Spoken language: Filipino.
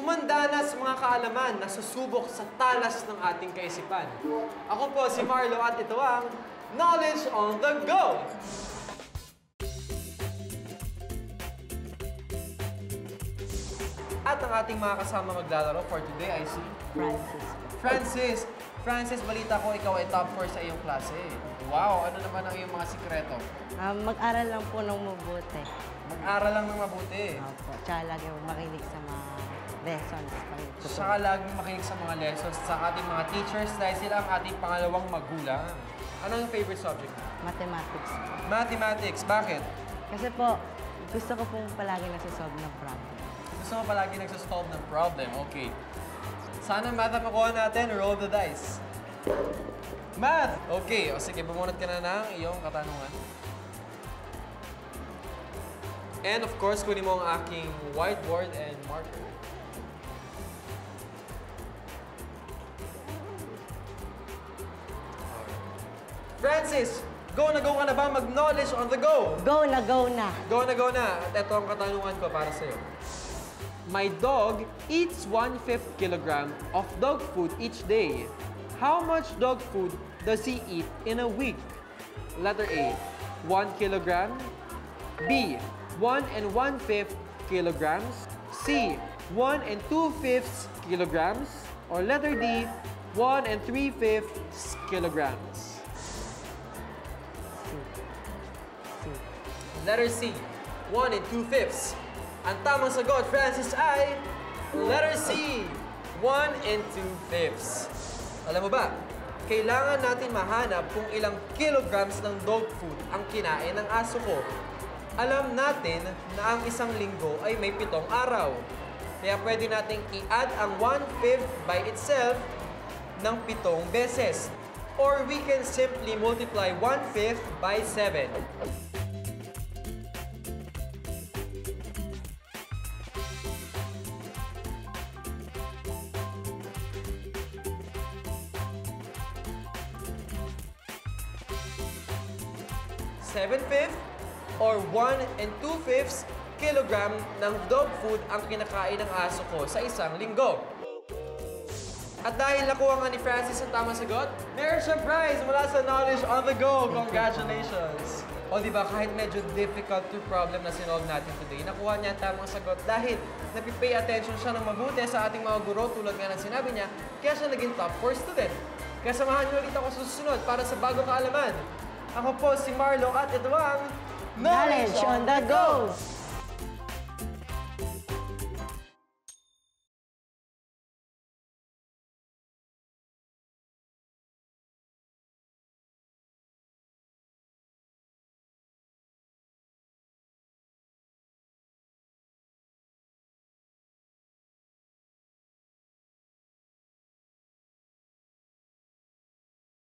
humanda na sa mga kaalaman na susubok sa talas ng ating kaisipan. Ako po si Marlo at ito ang Knowledge on the Go! At ang ating mga kasama maglalaro for today ay si Francis. Francis. Francis, balita ko ikaw ay top 4 sa iyong klase. Wow, ano naman ang iyong mga sikreto? Ah, mag-aral lang po ng mabuti. Mag-aral lang ng mabuti. Opo. Tsaka lagi makinig sa mga lessons. Saka laging makinig sa mga lessons sa ating mga teachers dahil sila ang ating pangalawang magulang. Ano ang favorite subject mo? Mathematics. Mathematics. Bakit? Kasi po, gusto ko pong palagi nasisolve ng problem. Gusto mo palagi nagsasolve ng problem. Okay. Sana math ang makuha natin. Roll the dice. Math! Okay. O sige, bumunot ka na ng iyong katanungan. And of course, kunin mo ang aking whiteboard and marker. Francis, go na go ka na ba mag-knowledge on the go? Go na, go na. Go na, go na. At ito ang katanungan ko para sa'yo. My dog eats 1 5 kilogram of dog food each day. How much dog food does he eat in a week? Letter A, 1 kilogram. B, 1 and 1 5 kilograms. C, 1 and 2 fifths kilograms. Or letter D, 1 and 3 fifths kilograms. Letter C, 1 and 2 fifths. Ang tamang sagot, Francis, ay letter C, 1 and 2 fifths. Alam mo ba, kailangan natin mahanap kung ilang kilograms ng dog food ang kinain ng aso ko. Alam natin na ang isang linggo ay may pitong araw. Kaya pwede nating i-add ang 1 fifth by itself ng pitong beses. Or we can simply multiply 1 fifth by 7. Seven-fifth or 1 and 2 fifths kilogram ng dog food ang kinakain ng aso ko sa isang linggo. At dahil nakuha nga ni Francis ang tamang sagot, meron siyang prize mula sa Knowledge on the Go. Congratulations! O di ba kahit medyo difficult to problem na sinolve natin today, nakuha niya ang tamang sagot dahil napipay attention siya ng mabuti sa ating mga guro tulad nga ng sinabi niya, kaya siya naging top 4 student. Kaya samahan niyo ulit ako sa susunod para sa bagong kaalaman. Ako po si Marlo at ito ang Knowledge on the go!